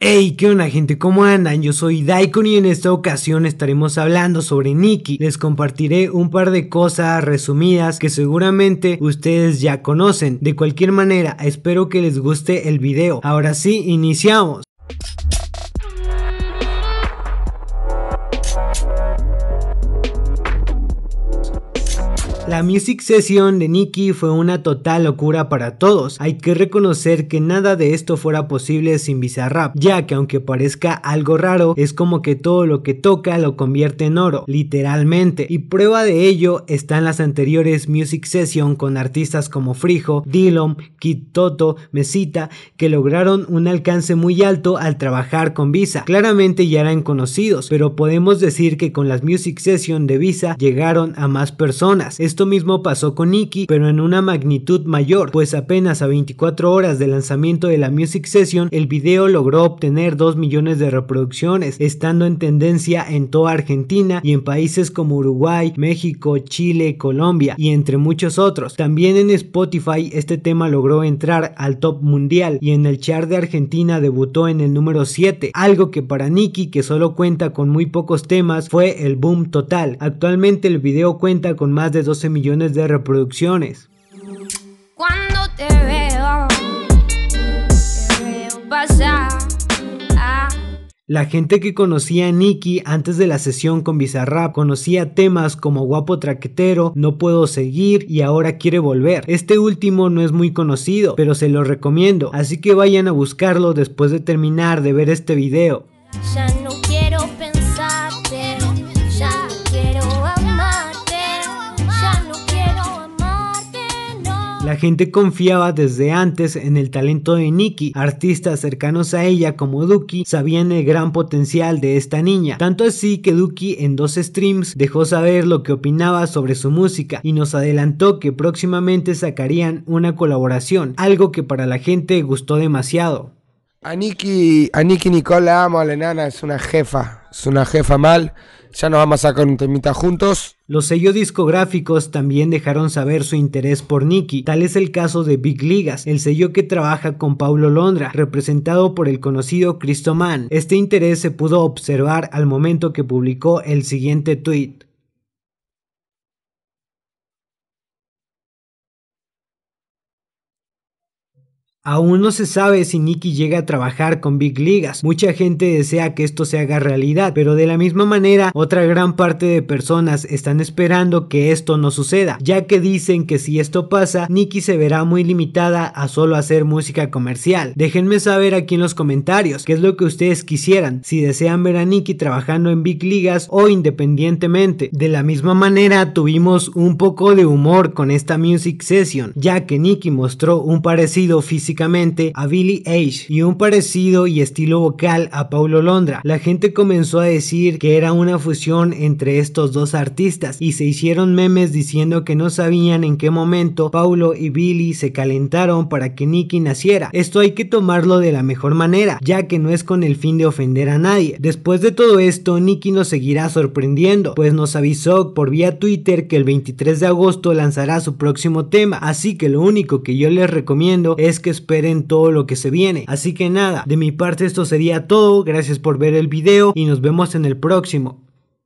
Hey, ¿qué onda gente? ¿Cómo andan? Yo soy Daikon y en esta ocasión estaremos hablando sobre Nikki. Les compartiré un par de cosas resumidas que seguramente ustedes ya conocen. De cualquier manera, espero que les guste el video. Ahora sí, iniciamos. La Music Session de Nicky fue una total locura para todos. Hay que reconocer que nada de esto fuera posible sin Bizarrap, ya que aunque parezca algo raro, es como que todo lo que toca lo convierte en oro, literalmente. Y prueba de ello están las anteriores Music Session con artistas como Frijo, Dillon, Kid Toto, Mesita, que lograron un alcance muy alto al trabajar con Visa. Claramente ya eran conocidos, pero podemos decir que con las Music Session de Visa llegaron a más personas. Mismo pasó con Nicky, pero en una magnitud mayor, pues apenas a 24 horas del lanzamiento de la Music Session, el video logró obtener 2 millones de reproducciones, estando en tendencia en toda Argentina y en países como Uruguay, México, Chile, Colombia y entre muchos otros. También en Spotify este tema logró entrar al top mundial y en el chart de Argentina debutó en el número 7, algo que para Nicky, que solo cuenta con muy pocos temas, fue el boom total. Actualmente el video cuenta con más de 12 millones de reproducciones. Cuando te veo, ah. La gente que conocía a Nicky antes de la sesión con Bizarrap conocía temas como Guapo Traquetero, No Puedo Seguir y Ahora Quiere Volver. Este último no es muy conocido, pero se lo recomiendo, así que vayan a buscarlo después de terminar de ver este video. La gente confiaba desde antes en el talento de Nikki, artistas cercanos a ella como Duki sabían el gran potencial de esta niña, tanto así que Duki en dos streams dejó saber lo que opinaba sobre su música y nos adelantó que próximamente sacarían una colaboración, algo que para la gente gustó demasiado. A Nikki, a Nikki Nicole la amo, la enana es una jefa, es una jefa mal. Ya nos vamos a sacar un temita juntos. Los sellos discográficos también dejaron saber su interés por Nicky. Tal es el caso de Big Ligas, el sello que trabaja con Paulo Londra, representado por el conocido Cristo Man. Este interés se pudo observar al momento que publicó el siguiente tweet. Aún no se sabe si Nicky llega a trabajar con Big Ligas. Mucha gente desea que esto se haga realidad, pero de la misma manera, otra gran parte de personas están esperando que esto no suceda, ya que dicen que si esto pasa, Nicky se verá muy limitada a solo hacer música comercial. Déjenme saber aquí en los comentarios qué es lo que ustedes quisieran, si desean ver a Nicky trabajando en Big Ligas o independientemente. De la misma manera, tuvimos un poco de humor con esta music session, ya que Nicky mostró un parecido físico a Billy Age y un parecido y estilo vocal a Paulo Londra. La gente comenzó a decir que era una fusión entre estos dos artistas y se hicieron memes diciendo que no sabían en qué momento Paulo y Billy se calentaron para que Nicky naciera. Esto hay que tomarlo de la mejor manera, ya que no es con el fin de ofender a nadie. Después de todo esto, Nicky nos seguirá sorprendiendo, pues nos avisó por vía Twitter que el 23 de agosto lanzará su próximo tema, así que lo único que yo les recomiendo es que esperen todo lo que se viene. Así que nada, de mi parte esto sería todo, gracias por ver el video y nos vemos en el próximo.